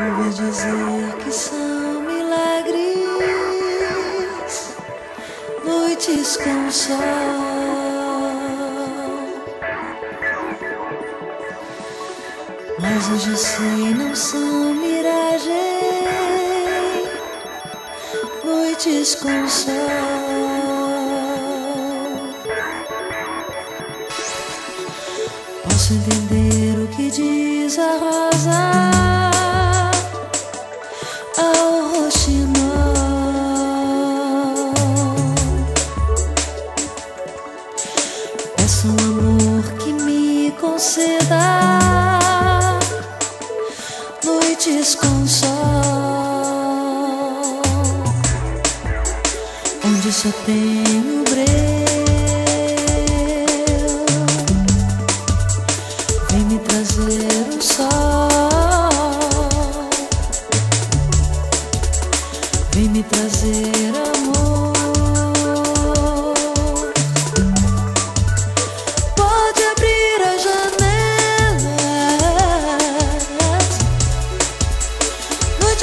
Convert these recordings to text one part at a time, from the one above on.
Ouvi dizer que são milagres, noites com sol. Mas hoje sei não são miragem, noites com sol. Posso entender o que diz a rosa Peço um amor que me conceda noites com sol, onde só tenho breu. Vem me trazer o sol. Vem me trazer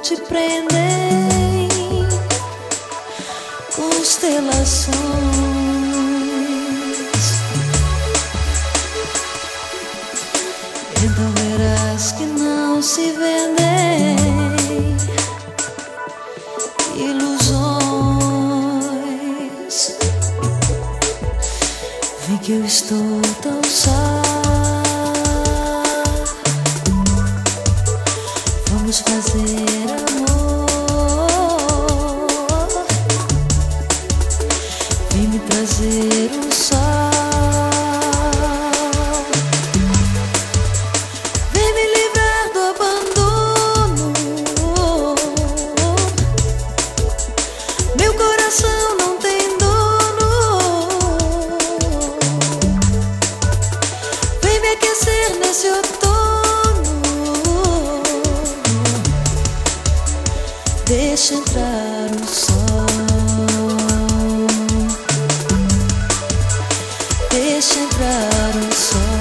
te prendem constelações. Então verás que não se vendem ilusões. Vem que eu estou tão só. Vamos fazer deixa entrar o sol. Deixa entrar o sol.